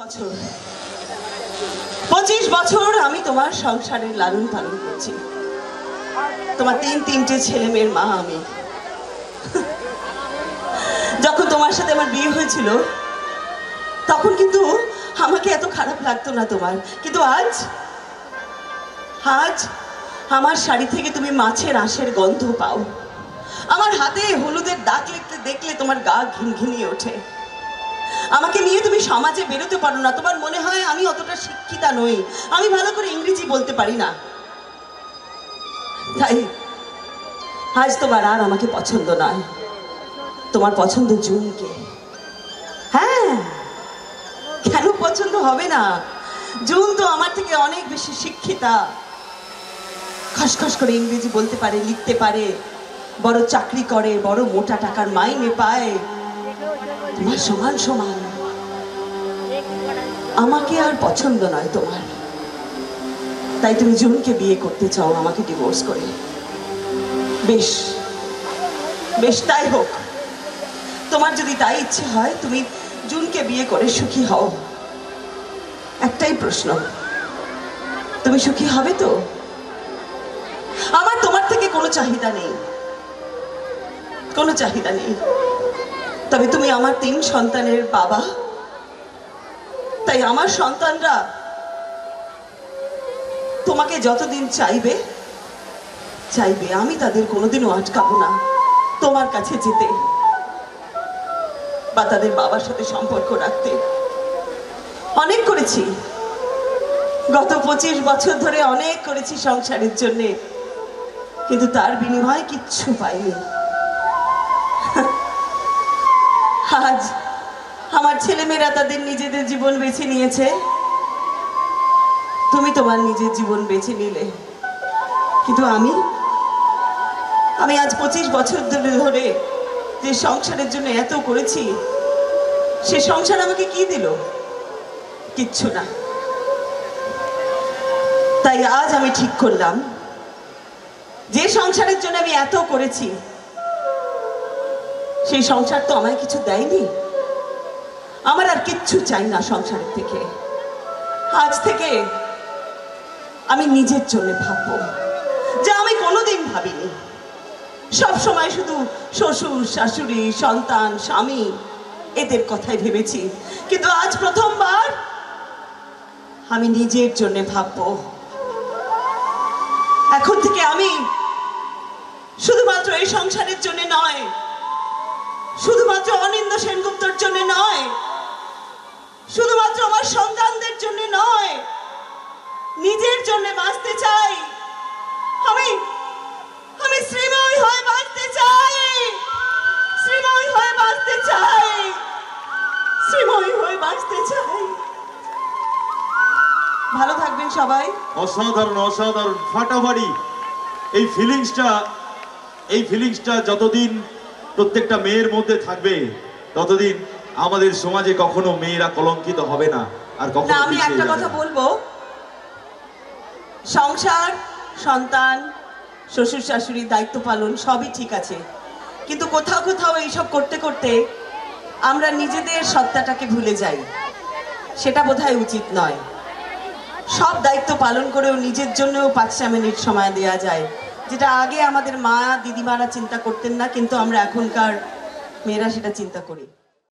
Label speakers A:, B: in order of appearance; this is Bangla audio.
A: বছর। পঁচিশ বছর আমি তোমার সংসারের লালন পালন করছি। তোমার তিন তিনটে ছেলে মেয়ের মা আমি। যখন তোমার সাথে আমার বিয়ে হয়েছিল, তখন কিন্তু আমাকে এত খারাপ লাগতো না তোমার। কিন্তু আজ আজ আমার শাড়ি থেকে তুমি মাছের আঁশের গন্ধ পাও। আমার হাতে হলুদের দাগ লিখতে দেখলে তোমার গা ঘিনঘিনিয়ে ওঠে। আমাকে নিয়ে তুমি সমাজে বেরোতে পারো না। তোমার মনে হয় আমি অতটা শিক্ষিতা নই। আমি ভালো করে ইংরেজি বলতে পারি না। তাই আজ তোমার আর আমাকে পছন্দ নয়। তোমার পছন্দ জুনকে। হ্যাঁ কেন পছন্দ হবে না? জুন তো আমার থেকে অনেক বেশি শিক্ষিতা। খসখস করে ইংরেজি বলতে পারে, লিখতে পারে। বড় চাকরি করে, বড় মোটা টাকার মাইনে পায়। তোমার সমান সমান। আমাকে আর পছন্দ নয় তোমার। তাই তুমি জুনকে বিয়ে করতে চাও, আমাকে ডিভোর্স করে। বেশ বেশ, তাই হোক। তোমার যদি তাই ইচ্ছে হয়, তুমি জুনকে বিয়ে করে সুখী হও। একটাই প্রশ্ন, তুমি সুখী হবে তো? আমার তোমার থেকে কোনো চাহিদা নেই। কোনো চাহিদা নেই। তবে তুমি আমার তিন সন্তানের বাবা। তাই আমার সন্তানরা তোমাকে যতদিন চাইবে চাইবে, আমি তাদের কোনোদিনও আটকাবো না। তোমার কাছে যেতে বা তাদের বাবার সাথে সম্পর্ক রাখতে। অনেক করেছি। গত পঁচিশ বছর ধরে অনেক করেছি সংসারের জন্যে। কিন্তু তার বিনিময়ে কিচ্ছু পাইনি। আজ আমার ছেলেমেয়েরা তাদের নিজেদের জীবন বেছে নিয়েছে। তুমি তোমার নিজের জীবন বেছে নিলে। কিন্তু আমি আমি আজ পঁচিশ বছর ধরে ধরে যে সংসারের জন্য এত করেছি, সে সংসার আমাকে কি দিল? কিচ্ছু না। তাই আজ আমি ঠিক করলাম, যে সংসারের জন্য আমি এত করেছি, সেই সংসার তো আমায় কিছু দেয়নি। আমার আর কিচ্ছু চাই না সংসারের থেকে। আজ থেকে আমি নিজের জন্য ভাববো, যা আমি কোনোদিন ভাবিনি। সব সময় শুধু শ্বশুর, শাশুড়ি, সন্তান, স্বামী, এদের কথাই ভেবেছি। কিন্তু আজ প্রথমবার আমি নিজের জন্য ভাববো। এখন থেকে আমি শুধুমাত্র এই সংসারের জন্য নয়, শুধুমাত্র অনিন্দ সেনগুপ্তর জন্য নয় বাঁচতে চাই। ভালো থাকবেন সবাই।
B: অসাধারণ অসাধারণ ফাটাফাড়ি এই ফিলিংসটা এই ফিলিংসটা যতদিন প্রত্যেকটা মেয়ের মধ্যে থাকবে ততদিন আমাদের সমাজে কখনো মেয়েরা কলঙ্কিত হবে না আর কখনো
A: আমি একটা কথা বলব। সংসার সন্তান শ্বশুর শাশুড়ি দায়িত্ব পালন সবই ঠিক আছে। কিন্তু কোথাও কোথাও এইসব করতে করতে আমরা নিজেদের সত্তাটাকে ভুলে যাই। সেটা বোধহয় উচিত নয়। সব দায়িত্ব পালন করেও নিজের জন্যও পাঁচটা মিনিট সময় দেওয়া যায়। যেটা আগে আমাদের মা, দিদিমারা চিন্তা করতেন না, কিন্তু আমরা এখনকার মেয়েরা সেটা চিন্তা করি।